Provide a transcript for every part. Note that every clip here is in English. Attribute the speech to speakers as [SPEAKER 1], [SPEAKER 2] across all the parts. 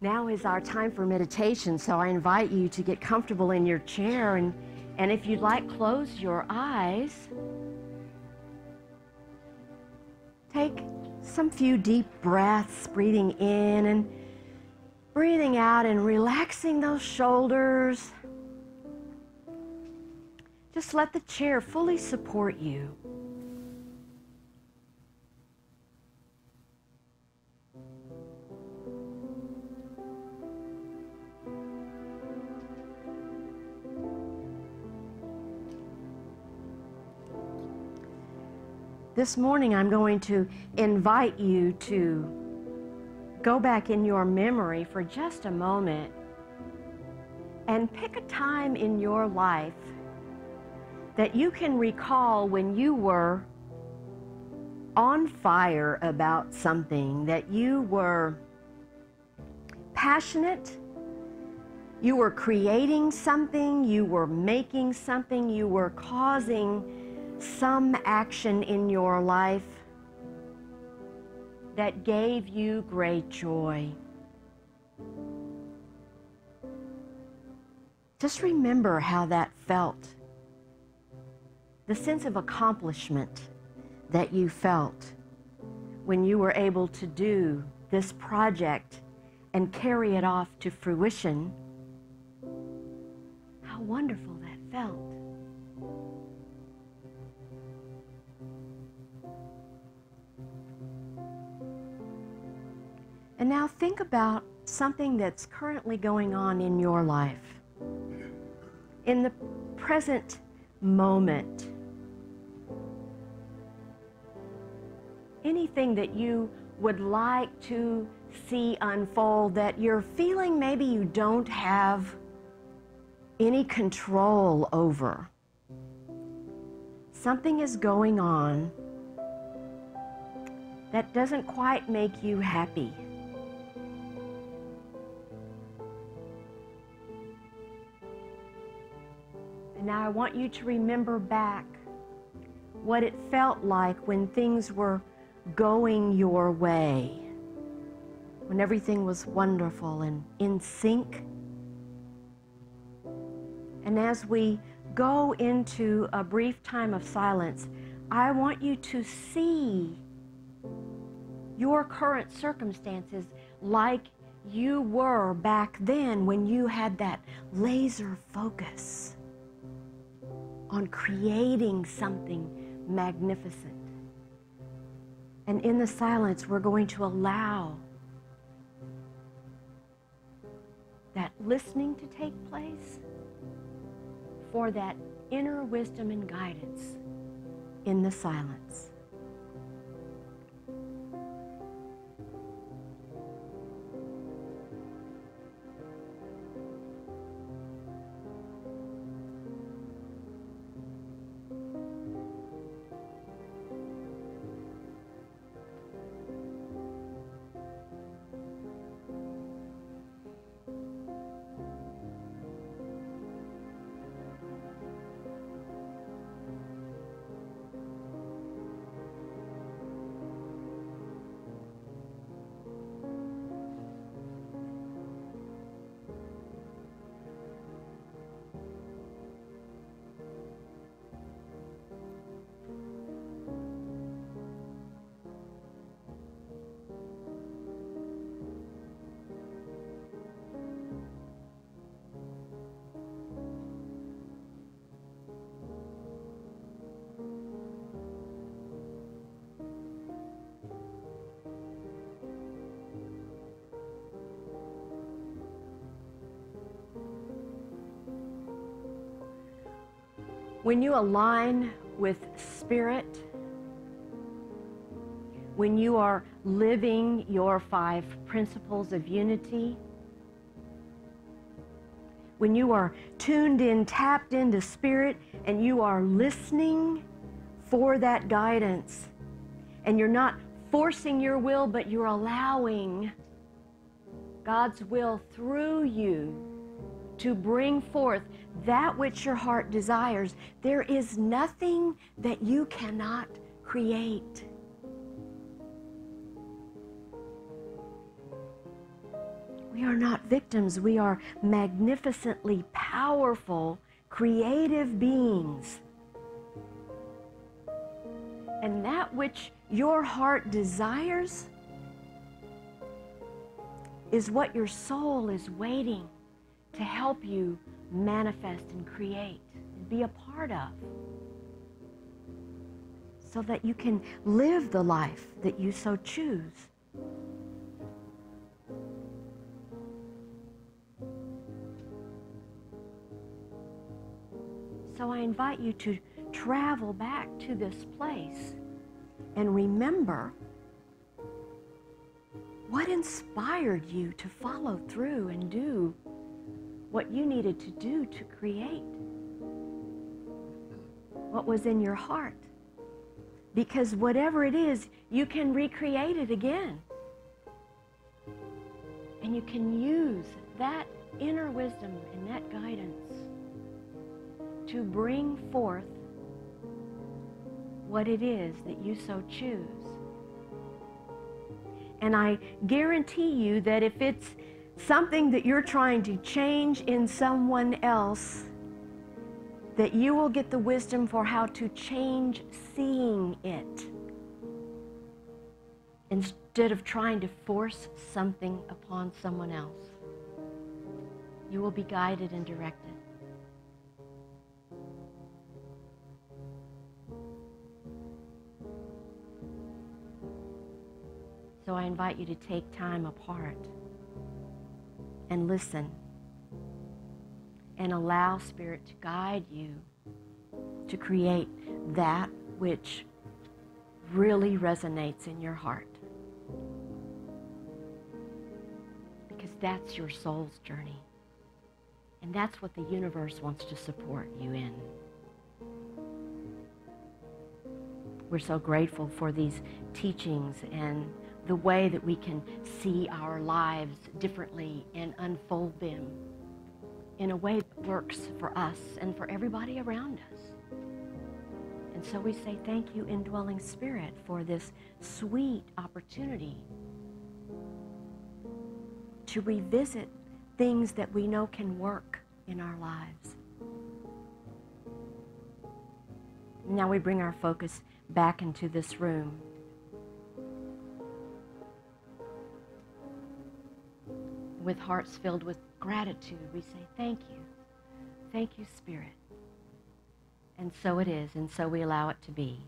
[SPEAKER 1] Now is our time for meditation, so I invite you to get comfortable in your chair and, and if you'd like, close your eyes. Take some few deep breaths, breathing in and breathing out and relaxing those shoulders. Just let the chair fully support you. This morning, I'm going to invite you to go back in your memory for just a moment and pick a time in your life that you can recall when you were on fire about something, that you were passionate, you were creating something, you were making something, you were causing some action in your life that gave you great joy. Just remember how that felt. The sense of accomplishment that you felt when you were able to do this project and carry it off to fruition. How wonderful that felt. And now think about something that's currently going on in your life. In the present moment, anything that you would like to see unfold that you're feeling maybe you don't have any control over. Something is going on that doesn't quite make you happy. Now I want you to remember back what it felt like when things were going your way, when everything was wonderful and in sync. And as we go into a brief time of silence, I want you to see your current circumstances like you were back then when you had that laser focus on creating something magnificent. And in the silence, we're going to allow that listening to take place for that inner wisdom and guidance in the silence. When you align with spirit, when you are living your five principles of unity, when you are tuned in, tapped into spirit, and you are listening for that guidance, and you're not forcing your will, but you're allowing God's will through you to bring forth that which your heart desires. There is nothing that you cannot create. We are not victims. We are magnificently powerful, creative beings. And that which your heart desires is what your soul is waiting to help you manifest and create and be a part of so that you can live the life that you so choose. So I invite you to travel back to this place and remember what inspired you to follow through and do what you needed to do to create? What was in your heart? Because whatever it is, you can recreate it again. And you can use that inner wisdom and that guidance to bring forth what it is that you so choose. And I guarantee you that if it's something that you're trying to change in someone else, that you will get the wisdom for how to change seeing it instead of trying to force something upon someone else. You will be guided and directed. So I invite you to take time apart and listen and allow Spirit to guide you to create that which really resonates in your heart. Because that's your soul's journey. And that's what the universe wants to support you in. We're so grateful for these teachings and the way that we can see our lives differently and unfold them in a way that works for us and for everybody around us. And so we say thank you, indwelling spirit, for this sweet opportunity to revisit things that we know can work in our lives. Now we bring our focus back into this room. With hearts filled with gratitude, we say, Thank you. Thank you, Spirit. And so it is, and so we allow it to be.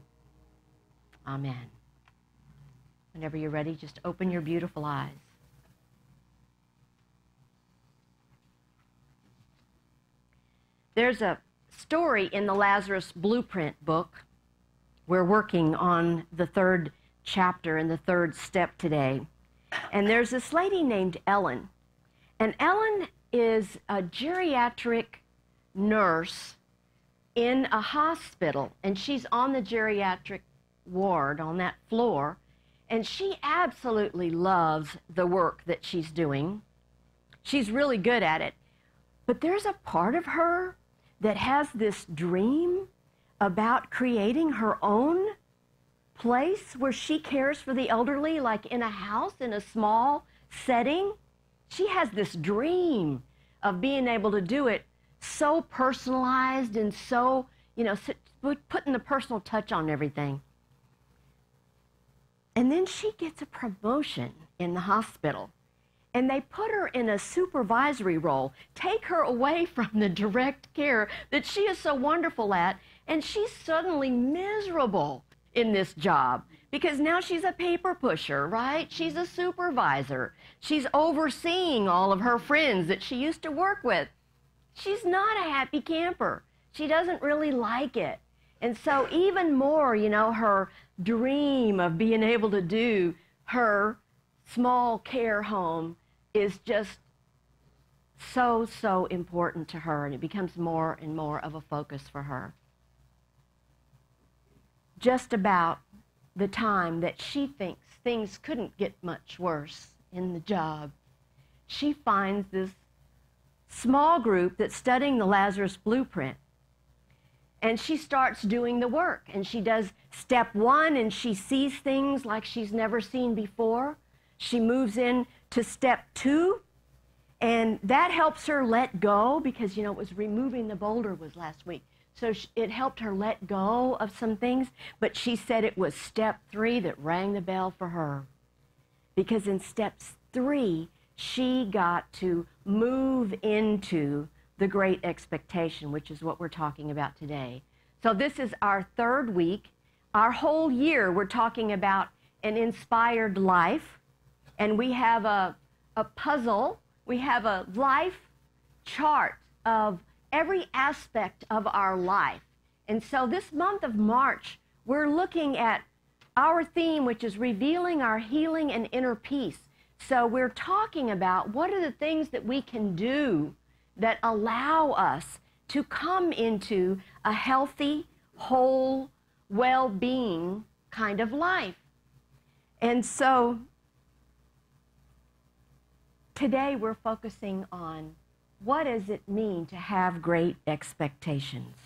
[SPEAKER 1] Amen. Whenever you're ready, just open your beautiful eyes. There's a story in the Lazarus Blueprint book. We're working on the third chapter and the third step today. And there's this lady named Ellen and Ellen is a geriatric nurse in a hospital, and she's on the geriatric ward on that floor, and she absolutely loves the work that she's doing. She's really good at it. But there's a part of her that has this dream about creating her own place where she cares for the elderly, like in a house, in a small setting she has this dream of being able to do it so personalized and so, you know, putting the personal touch on everything. And then she gets a promotion in the hospital. And they put her in a supervisory role, take her away from the direct care that she is so wonderful at, and she's suddenly miserable in this job because now she's a paper pusher, right? She's a supervisor. She's overseeing all of her friends that she used to work with. She's not a happy camper. She doesn't really like it. And so, even more, you know, her dream of being able to do her small care home is just so, so important to her, and it becomes more and more of a focus for her. Just about the time that she thinks things couldn't get much worse in the job, she finds this small group that's studying the Lazarus blueprint. And she starts doing the work. And she does step one and she sees things like she's never seen before. She moves in to step two And that helps her let go because, you know, it was removing the boulder was last week. So it helped her let go of some things. But she said it was step three that rang the bell for her. Because in steps three, she got to move into the great expectation, which is what we're talking about today. So this is our third week. Our whole year, we're talking about an inspired life. And we have a, a puzzle, we have a life chart of every aspect of our life. And so this month of March, we're looking at our theme, which is revealing our healing and inner peace. So we're talking about what are the things that we can do that allow us to come into a healthy, whole, well being kind of life. And so today we're focusing on what does it mean to have great expectations?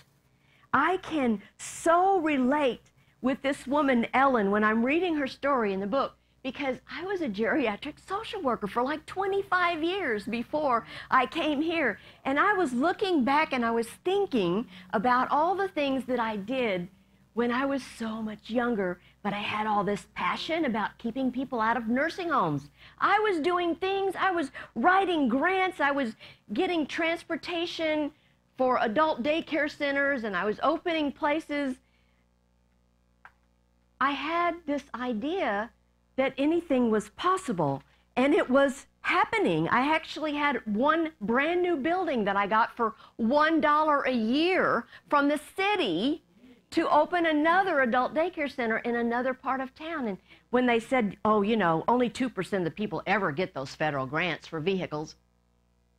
[SPEAKER 1] I can so relate with this woman, Ellen, when I'm reading her story in the book, because I was a geriatric social worker for like 25 years before I came here. And I was looking back and I was thinking about all the things that I did when I was so much younger, but I had all this passion about keeping people out of nursing homes. I was doing things, I was writing grants, I was getting transportation for adult daycare centers, and I was opening places. I had this idea that anything was possible, and it was happening. I actually had one brand new building that I got for $1 a year from the city to open another adult daycare center in another part of town. And when they said, oh, you know, only 2% of the people ever get those federal grants for vehicles,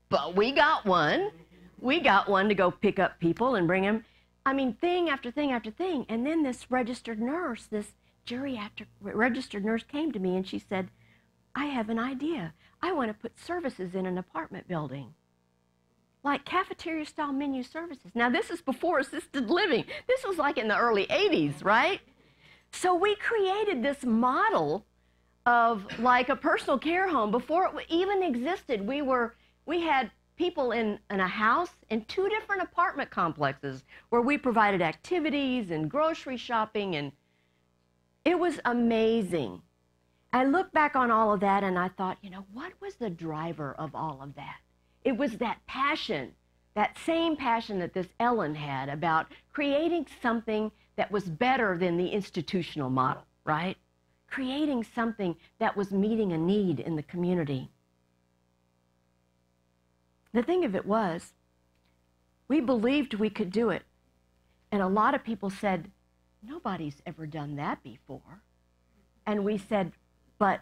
[SPEAKER 1] but we got one. We got one to go pick up people and bring them. I mean, thing after thing after thing. And then this registered nurse, this geriatric registered nurse came to me and she said, I have an idea. I want to put services in an apartment building like cafeteria style menu services. Now, this is before assisted living. This was like in the early 80s, right? So we created this model of like a personal care home before it even existed. We were we had people in, in a house in two different apartment complexes where we provided activities and grocery shopping and it was amazing. I look back on all of that and I thought, you know, what was the driver of all of that? It was that passion, that same passion that this Ellen had about creating something that was better than the institutional model, right? Creating something that was meeting a need in the community. The thing of it was, we believed we could do it. And a lot of people said, nobody's ever done that before. And we said, but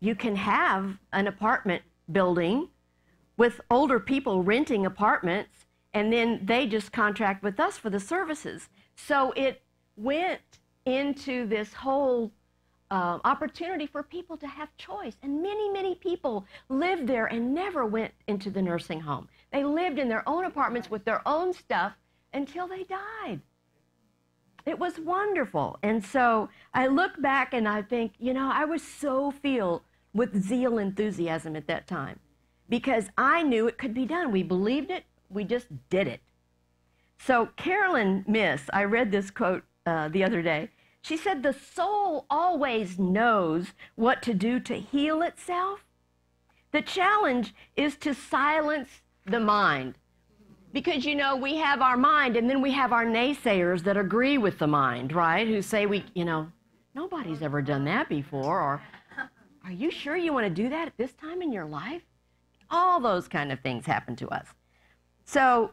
[SPEAKER 1] you can have an apartment building with older people renting apartments, and then they just contract with us for the services. So it went into this whole uh, opportunity for people to have choice. And many, many people lived there and never went into the nursing home. They lived in their own apartments with their own stuff until they died. It was wonderful. And so I look back and I think, you know, I was so filled with zeal enthusiasm at that time because I knew it could be done. We believed it, we just did it. So, Caroline Myss, I read this quote uh, the other day. She said, The soul always knows what to do to heal itself. The challenge is to silence the mind. Because, you know, we have our mind and then we have our naysayers that agree with the mind, right? Who say, we, you know, nobody's ever done that before. Or, are you sure you want to do that at this time in your life? All those kind of things happen to us. So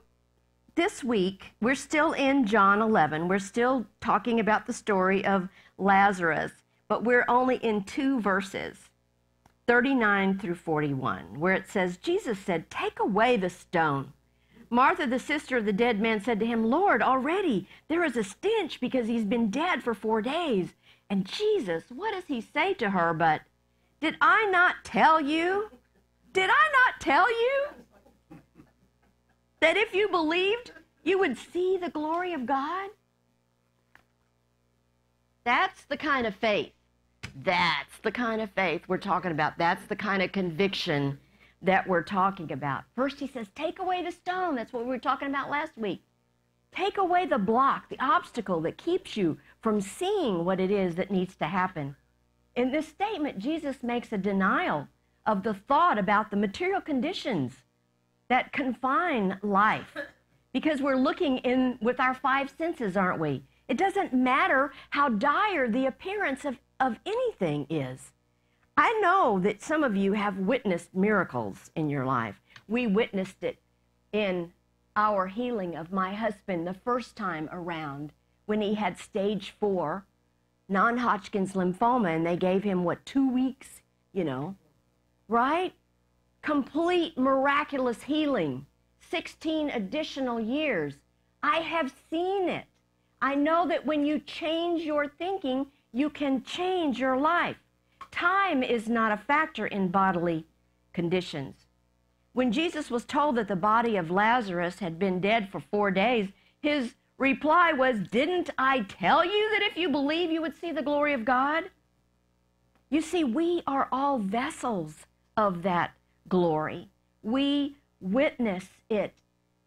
[SPEAKER 1] this week, we're still in John 11. We're still talking about the story of Lazarus, but we're only in two verses 39 through 41, where it says, Jesus said, Take away the stone. Martha, the sister of the dead man, said to him, Lord, already there is a stench because he's been dead for four days. And Jesus, what does he say to her but, Did I not tell you? Did I not tell you that if you believed, you would see the glory of God? That's the kind of faith. That's the kind of faith we're talking about. That's the kind of conviction that we're talking about. First, he says, Take away the stone. That's what we were talking about last week. Take away the block, the obstacle that keeps you from seeing what it is that needs to happen. In this statement, Jesus makes a denial of the thought about the material conditions that confine life because we're looking in with our five senses, aren't we? It doesn't matter how dire the appearance of, of anything is. I know that some of you have witnessed miracles in your life. We witnessed it in our healing of my husband the first time around when he had stage four non Hodgkin's lymphoma, and they gave him, what, two weeks, you know, right? Complete miraculous healing, 16 additional years. I have seen it. I know that when you change your thinking, you can change your life. Time is not a factor in bodily conditions. When Jesus was told that the body of Lazarus had been dead for four days, his reply was, Didn't I tell you that if you believe, you would see the glory of God? You see, we are all vessels of that glory. We witness it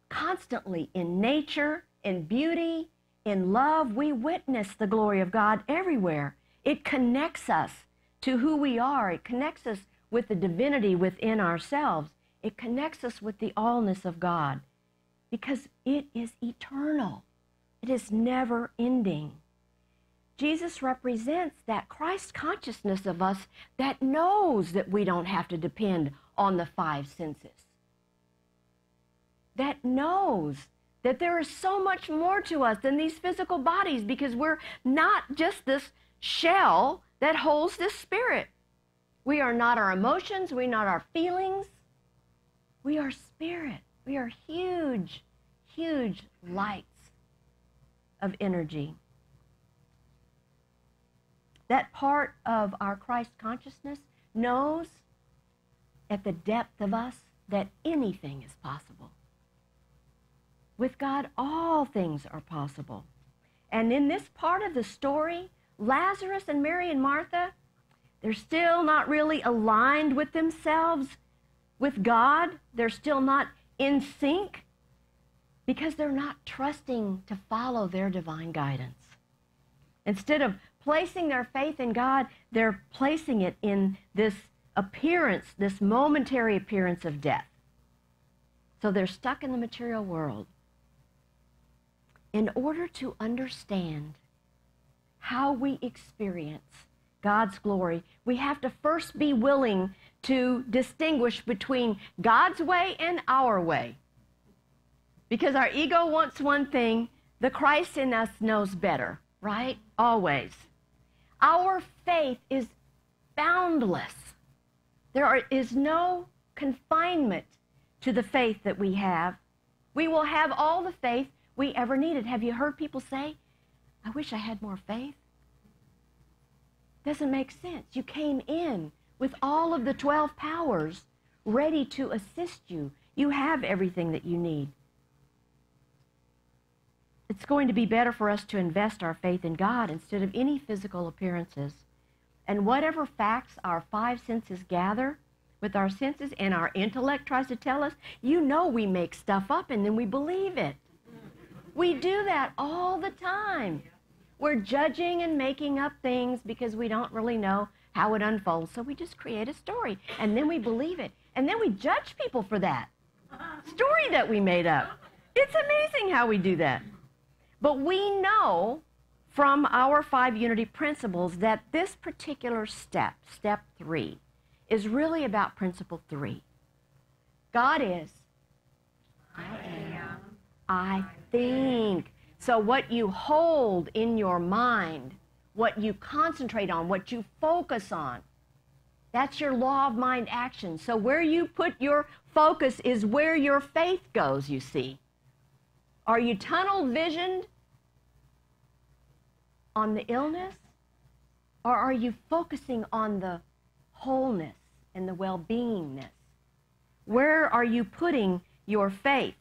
[SPEAKER 1] constantly in nature, in beauty, in love. We witness the glory of God everywhere. It connects us to who we are, it connects us with the divinity within ourselves. It connects us with the allness of God because it is eternal. It is never ending. Jesus represents that Christ consciousness of us that knows that we don't have to depend on the five senses. That knows that there is so much more to us than these physical bodies because we're not just this shell that holds this spirit. We are not our emotions, we're not our feelings, we are spirit. We are huge, huge lights of energy. That part of our Christ consciousness knows at the depth of us that anything is possible. With God, all things are possible. And in this part of the story, Lazarus and Mary and Martha, they're still not really aligned with themselves with God, they're still not in sync because they're not trusting to follow their divine guidance. Instead of placing their faith in God, they're placing it in this appearance, this momentary appearance of death. So they're stuck in the material world. In order to understand how we experience God's glory, we have to first be willing to distinguish between God's way and our way. Because our ego wants one thing, the Christ in us knows better, right? Always. Our faith is boundless. There are, is no confinement to the faith that we have. We will have all the faith we ever needed. Have you heard people say, I wish I had more faith? Doesn't make sense. You came in with all of the 12 powers ready to assist you. You have everything that you need. It's going to be better for us to invest our faith in God instead of any physical appearances. And whatever facts our five senses gather with our senses and our intellect tries to tell us, you know we make stuff up and then we believe it. We do that all the time. We're judging and making up things because we don't really know how it unfolds. So we just create a story and then we believe it. And then we judge people for that story that we made up. It's amazing how we do that. But we know from our five unity principles that this particular step, step three, is really about principle three. God is. I am. I think. So, what you hold in your mind what you concentrate on, what you focus on. That's your law of mind action. So where you put your focus is where your faith goes, you see. Are you tunnel visioned on the illness? Or are you focusing on the wholeness and the well beingness? Where are you putting your faith?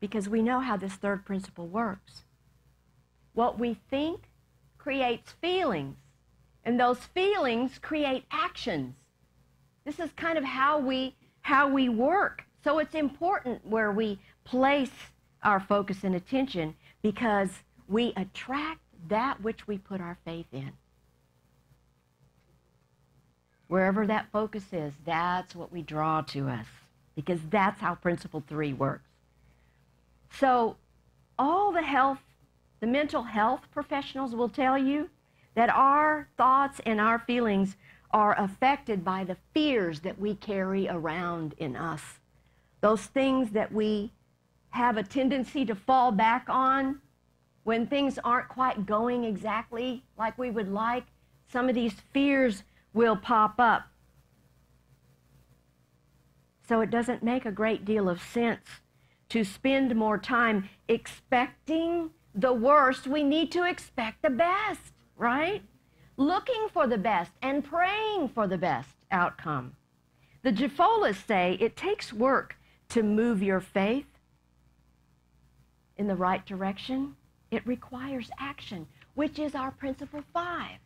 [SPEAKER 1] Because we know how this third principle works. What we think creates feelings, and those feelings create actions. This is kind of how we how we work. So it's important where we place our focus and attention because we attract that which we put our faith in. Wherever that focus is, that's what we draw to us because that's how principle 3 works. So all the health, the mental health professionals will tell you that our thoughts and our feelings are affected by the fears that we carry around in us. Those things that we have a tendency to fall back on when things aren't quite going exactly like we would like, some of these fears will pop up. So it doesn't make a great deal of sense to spend more time expecting the worst. We need to expect the best, right? looking for the best and praying for the best outcome. The Jafollas say it takes work to move your faith in the right direction. It requires action, which is our principle five.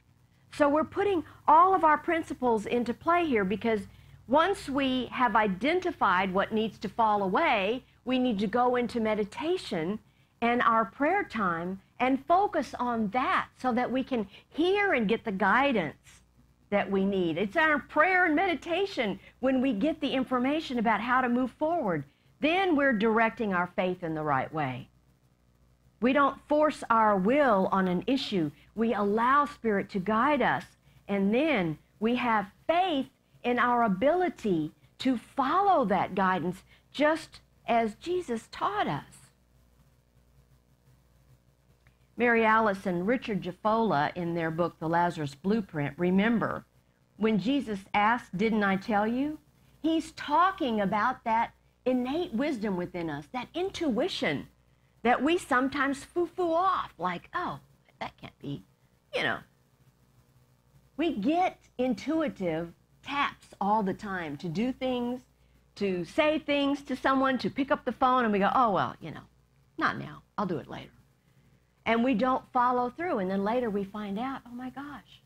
[SPEAKER 1] So we're putting all of our principles into play here because once we have identified what needs to fall away, we need to go into meditation and our prayer time and focus on that so that we can hear and get the guidance that we need. It's our prayer and meditation when we get the information about how to move forward. Then we're directing our faith in the right way. We don't force our will on an issue. We allow Spirit to guide us. And then we have faith in our ability to follow that guidance just as Jesus taught us. Mary Alice and Richard Jafolla, in their book, The Lazarus Blueprint, remember when Jesus asked, Didn't I tell you? He's talking about that innate wisdom within us, that intuition that we sometimes foo foo off, like, oh, that can't be, you know. We get intuitive taps all the time to do things, to say things to someone, to pick up the phone, and we go, oh, well, you know, not now. I'll do it later and we don't follow through. And then later we find out, oh my gosh,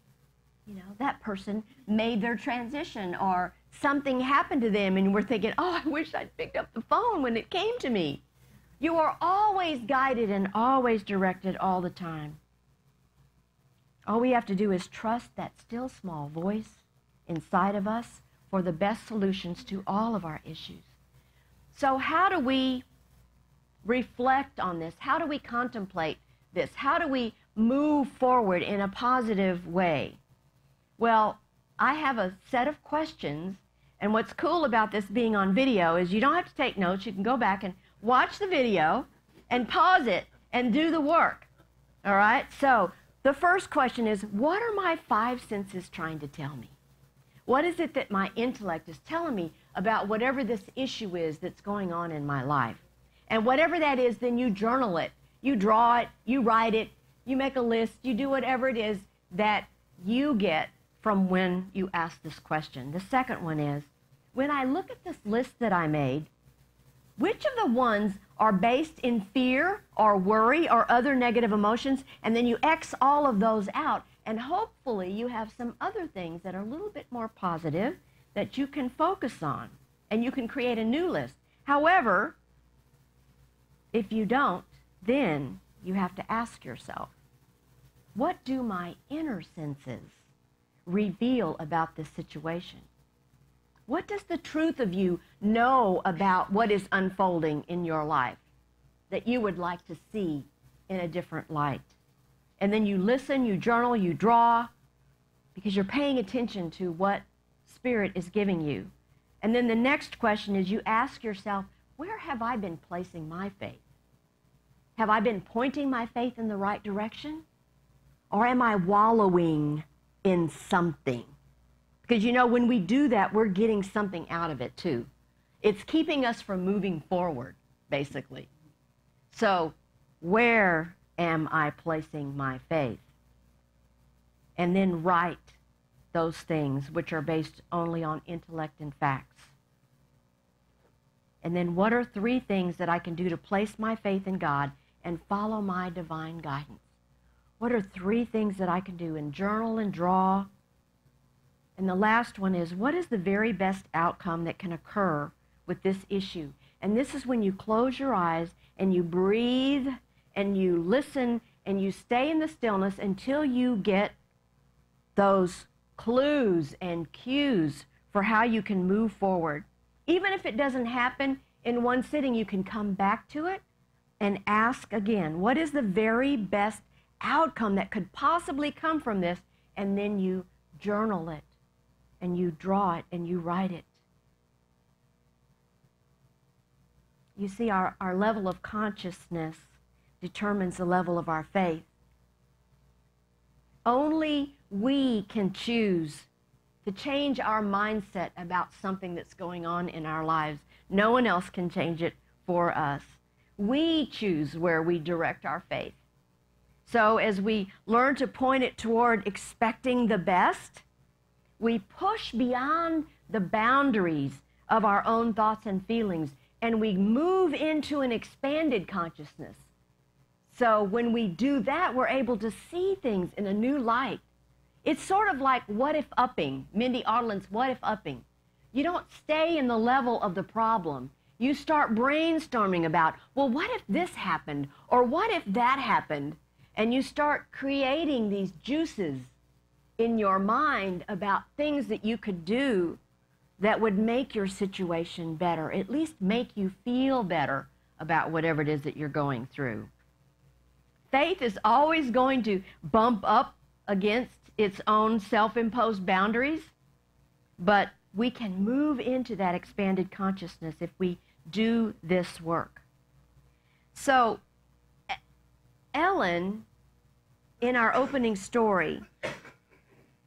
[SPEAKER 1] you know, that person made their transition or something happened to them, and we're thinking, oh, I wish I'd picked up the phone when it came to me. You are always guided and always directed all the time. All we have to do is trust that still small voice inside of us for the best solutions to all of our issues. So, how do we reflect on this? How do we contemplate this? How do we move forward in a positive way? Well, I have a set of questions, and what's cool about this being on video is you don't have to take notes. You can go back and watch the video and pause it and do the work. All right? So, the first question is what are my five senses trying to tell me? What is it that my intellect is telling me about whatever this issue is that's going on in my life? And whatever that is, then you journal it you draw it, you write it, you make a list, you do whatever it is that you get from when you ask this question. The second one is when I look at this list that I made, which of the ones are based in fear or worry or other negative emotions? And then you X all of those out. And hopefully you have some other things that are a little bit more positive that you can focus on. And you can create a new list. However, if you don't, then you have to ask yourself, what do my inner senses reveal about this situation? What does the truth of you know about what is unfolding in your life that you would like to see in a different light? And then you listen, you journal, you draw, because you're paying attention to what Spirit is giving you. And then the next question is you ask yourself, where have I been placing my faith? Have I been pointing my faith in the right direction? Or am I wallowing in something? Because you know, when we do that, we're getting something out of it too. It's keeping us from moving forward, basically. So, where am I placing my faith? And then write those things which are based only on intellect and facts. And then, what are three things that I can do to place my faith in God and follow my divine guidance. What are three things that I can do and journal and draw And the last one is what is the very best outcome that can occur with this issue? And this is when you close your eyes and you breathe and you listen and you stay in the stillness until you get those clues and cues for how you can move forward. Even if it doesn't happen in one sitting, you can come back to it and ask again, what is the very best outcome that could possibly come from this? And then you journal it and you draw it and you write it. You see, our, our level of consciousness determines the level of our faith. Only we can choose to change our mindset about something that's going on in our lives. No one else can change it for us. We choose where we direct our faith. So, as we learn to point it toward expecting the best, we push beyond the boundaries of our own thoughts and feelings and we move into an expanded consciousness. So when we do that, we're able to see things in a new light. It's sort of like what if upping, Mindy Audlin's what if upping. You don't stay in the level of the problem. You start brainstorming about, well, what if this happened? Or what if that happened? And you start creating these juices in your mind about things that you could do that would make your situation better, at least make you feel better about whatever it is that you're going through. Faith is always going to bump up against its own self imposed boundaries, but we can move into that expanded consciousness if we do this work. So, Ellen, in our opening story,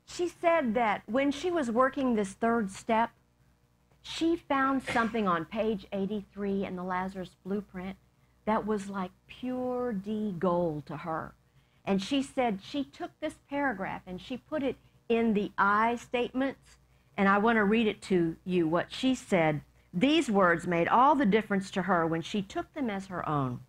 [SPEAKER 1] she said that when she was working this third step, she found something on page 83 in the Lazarus blueprint that was like pure D gold to her. And she said she took this paragraph and she put it in the I statements. And I want to read it to you what she said. These words made all the difference to her when she took them as her own.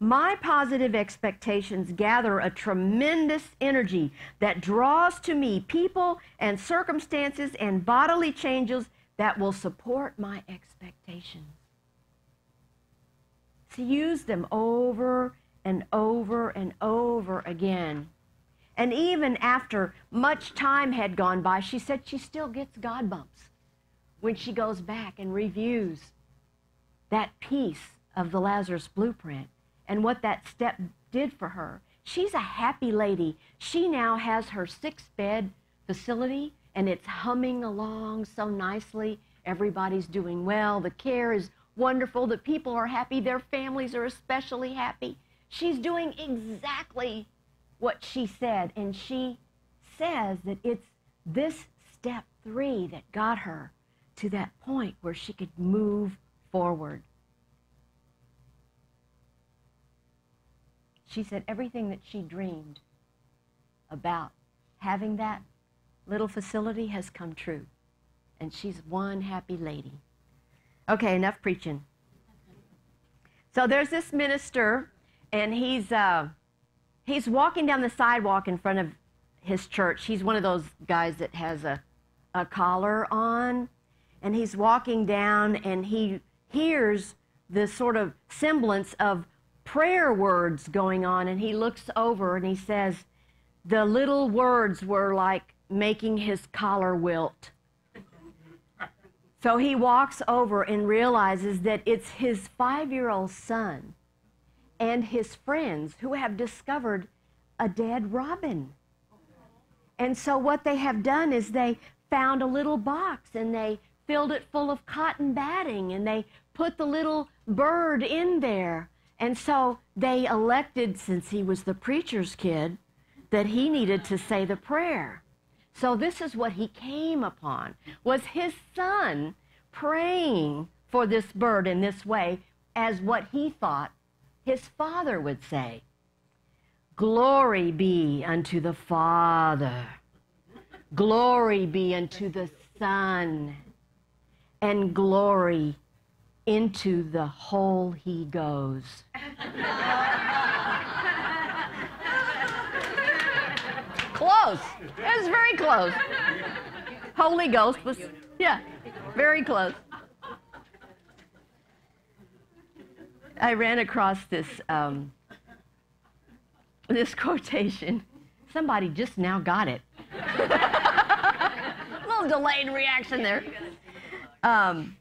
[SPEAKER 1] My positive expectations gather a tremendous energy that draws to me people and circumstances and bodily changes that will support my expectations. To use them over and over and over again. And even after much time had gone by, she said she still gets God bumps when she goes back and reviews that piece of the Lazarus blueprint and what that step did for her. She's a happy lady. She now has her six bed facility and it's humming along so nicely. Everybody's doing well. The care is wonderful. The people are happy. Their families are especially happy. She's doing exactly what she said. And she says that it's this step three that got her to that point where she could move forward. She said everything that she dreamed about having that little facility has come true. And she's one happy lady. Okay, enough preaching. So there's this minister, and he's, uh, he's walking down the sidewalk in front of his church. He's one of those guys that has a, a collar on, and he's walking down, and he hears the sort of semblance of prayer words going on, and he looks over and he says, the little words were like making his collar wilt. So he walks over and realizes that it's his five year old son and his friends who have discovered a dead robin. And so what they have done is they found a little box and they filled it full of cotton batting and they put the little bird in there and so they elected, since he was the preacher's kid, that he needed to say the prayer. So this is what he came upon, was his son praying for this bird in this way as what he thought his father would say. Glory be unto the Father. Glory be unto the Son. And glory into the hole he goes. close. It was very close. Holy Ghost was, yeah, very close. I ran across this um, this quotation. Somebody just now got it. A little delayed reaction there. Um,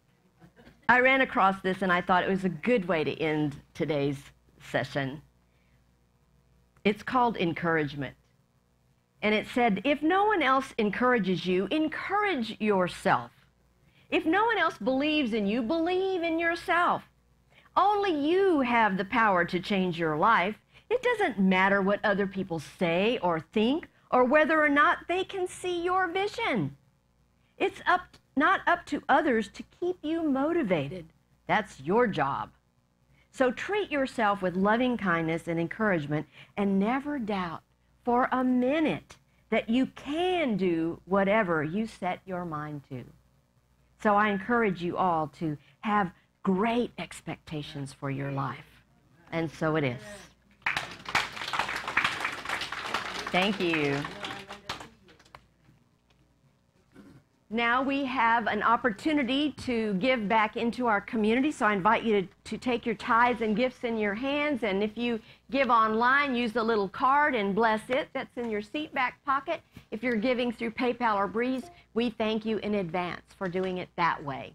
[SPEAKER 1] I ran across this and I thought it was a good way to end today's session. It's called encouragement. And it said, if no one else encourages you, encourage yourself. If no one else believes in you, believe in yourself. Only you have the power to change your life. It doesn't matter what other people say or think or whether or not they can see your vision. It's up not up to others to keep you motivated. That's your job. So treat yourself with loving kindness and encouragement and never doubt for a minute that you can do whatever you set your mind to. So I encourage you all to have great expectations for your life. And so it is. Thank you. Now we have an opportunity to give back into our community, so I invite you to, to take your tithes and gifts in your hands. And if you give online, use the little card and bless it that's in your seat back pocket. If you're giving through PayPal or Breeze, we thank you in advance for doing it that way.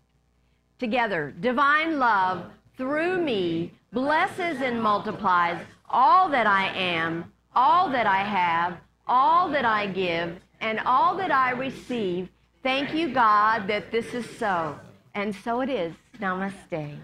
[SPEAKER 1] Together, divine love through me blesses and multiplies all that I am, all that I have, all that I give, and all that I receive Thank you, God, that this is so. And so it is. Namaste.